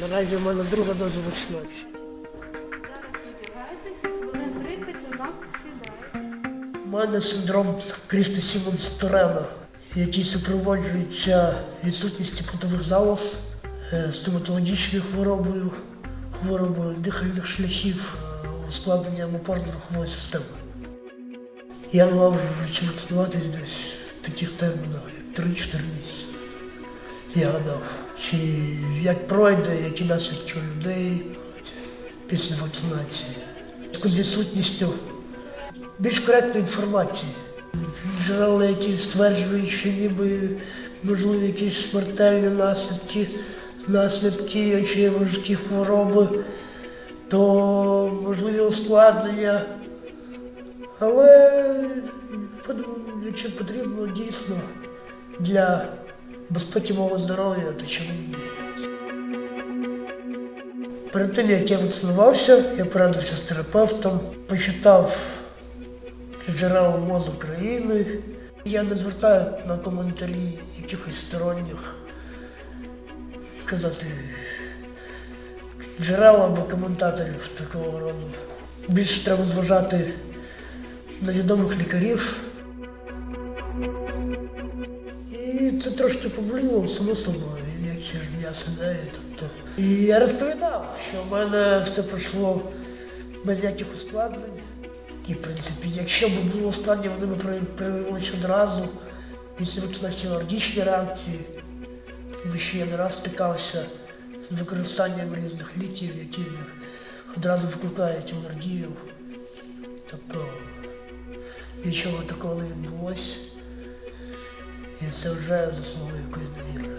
Наразі в мене друга доза вакцинації. Зараз одягаєтесь, хвилин 30 у мене синдром Кріста Сіменса Турена, який супроводжується відсутністю потових залоз, е, стоматологічною хворобою, хворобою дихальних шляхів, е, ускладненням опорно-рухової системи. Я думав вже вакцинуватись десь в таких термінах, як 3-4 місяці. Я гадав, чи як пройде, які наслідки у людей після вакцинації. З відсутністю більш коректної інформації. Джерела, які стверджують, що ніби можливі якісь смертельні наслідки, наслідки чи важкі хвороби, то можливі ускладнення. Але подумав, якщо потрібно дійсно для безпеки мого здоров'я, то чому? Перед тим, як я вакцинувався, я порадився з терапевтом, почитав джерела МОЗ України. Я не звертаю на коментарі якихось сторонніх, сказати, джерел або коментаторів такого роду. Більше треба зважати на відомих лікарів. Це трошки проблемно, само собою, як я сидаю. Тобто. І я розповідав, що в мене все пройшло без ніяких ускладнень. І, в принципі, якщо б було ускладнення, вони б проявилися одразу. Після вакцинації алергічні реакції, тому що я не раз стикався з використанням різних ліків, які одразу викликають алергію. Тобто нічого такого не відбулося. І це вже заслуговує якоїсь довіри.